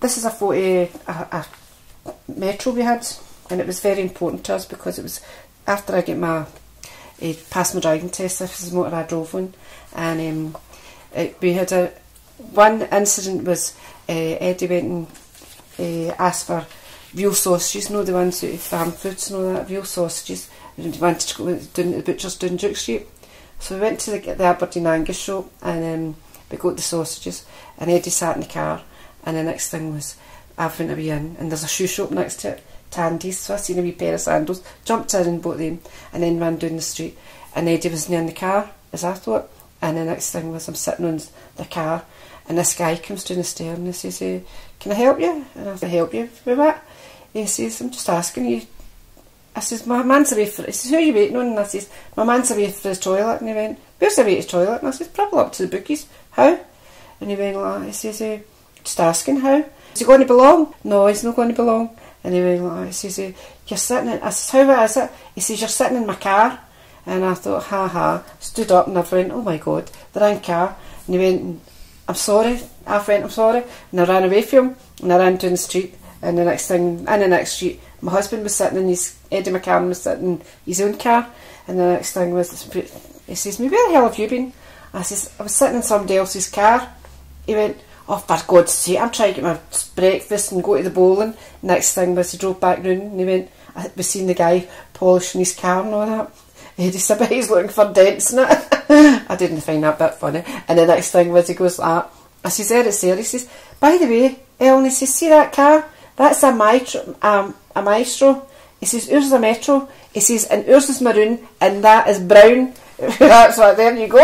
this is a photo a, a metro we had, and it was very important to us because it was after I get my uh, passed my driving test. This is the motor I drove on, and um, it, we had a one incident was uh, Eddie went and uh, asked for veal sausages, you know the ones that farm foods and all that, veal sausages. And he wanted to go down to the butcher's down Duke Street. So we went to the, the Aberdeen Angus shop and um, we got the sausages and Eddie sat in the car and the next thing was I went a wee in and there's a shoe shop next to it, Tandy's, so I seen a wee pair of sandals, jumped in and bought them and then ran down the street and Eddie was in the car, as I thought, and the next thing was I'm sitting on the car and this guy comes down the stairs and he says, hey, can I help you? And I said, help you with what? He says, I'm just asking you. I says, my man's away for, he says, who are you waiting on? And I says, my man's away for the toilet. And he went, where's the way to the toilet? And I says, probably up to the bookies. How? And he went like, he says, eh, just asking how. Is he going to belong? No, he's not going to belong. And he went like, he says, eh, you're sitting in, I says, how is it? He says, you're sitting in my car. And I thought, ha ha, stood up and I went, oh my God, they're in car. And he went, I'm sorry. I went, I'm sorry. And I ran away from him and I ran down the street. And the next thing, in the next street, my husband was sitting in his, Eddie McCann was sitting in his own car. And the next thing was, he says, me, where the hell have you been? I says, I was sitting in somebody else's car. He went, oh, for God's sake, I'm trying to get my breakfast and go to the bowling. Next thing was he drove back round and he went, I was seeing the guy polishing his car and all that. Eddie said, he's looking for dents in it. I didn't find that bit funny. And the next thing was he goes like, I says, there it's there. He says, by the way, Ellen, he says, see that car? That's a, mitro, um, a Maestro. He says, ours is a Metro. He says, and ours is maroon, and that is brown. That's like, there you go.